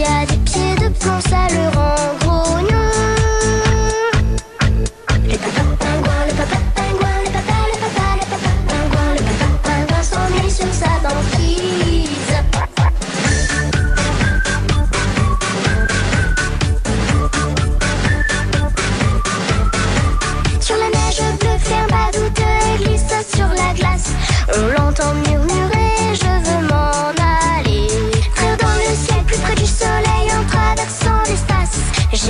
qui a des pieds de plomb, ça le rend grognon. Le papa pingouin, le papa pingouin, le papa, le papa, le papa pingouin, le papa pingouin s'ennuie sur sa banquise. Sur la neige bleue, ferme, pas douteux, glisse sur la glace. Oh,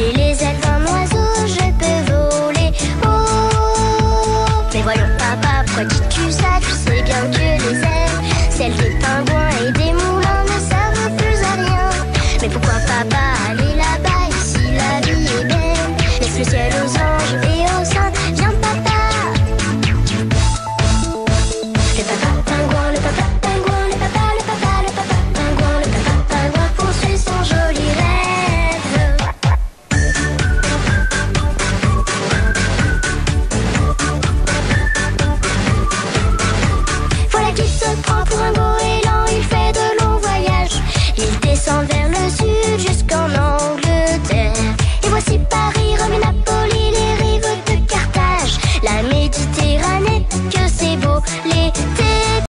J'ai les ailes d'un oiseau, je peux voler. Oh, oh, oh, oh. mais voyons, papa, pourquoi tu